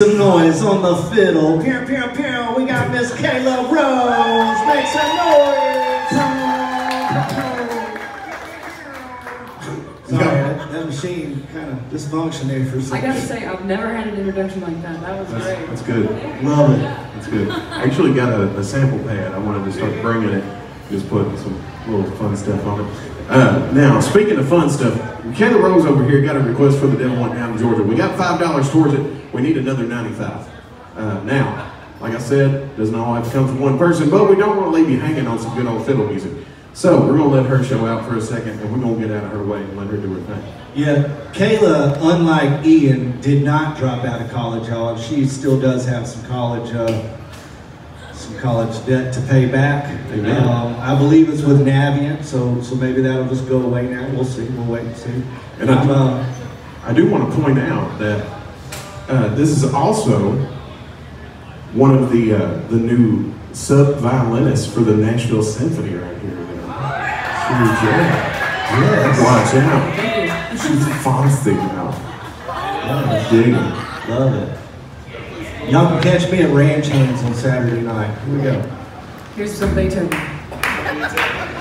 Some noise on the fiddle. Pew, pew, pew. We got Miss Kayla Rose. Make some noise. Sorry, that, that machine kind of dysfunctioned there for a I second. I gotta say, I've never had an introduction like that. That was That's, great. that's good. Love it. That's good. I actually got a, a sample pad. I wanted to start bringing it, just put some little fun stuff on it. Uh, now, speaking of fun stuff, Kayla Rose over here got a request for the Devil Went Down in Georgia. We got five dollars towards it. We need another ninety-five. Uh, now, like I said, doesn't all have to come from one person, but we don't want to leave you hanging on some good old fiddle music. So we're gonna let her show out for a second, and we're gonna get out of her way and let her do her thing. Yeah, Kayla, unlike Ian, did not drop out of college, y'all. She still does have some college, uh, some college debt to pay back. Amen. Um, I believe it's with Navient, so so maybe that'll just go away now. We'll see. We'll wait and see. And I- I'm, uh, I do want to point out that uh, this is also one of the uh, the new sub violinists for the Nashville Symphony right here. She's, yeah. yes. Watch out. She's fancy now. Love Dig it. it. Love it. Y'all can catch me at Ranch Hands on Saturday night. Here we go. Here's some Beethoven.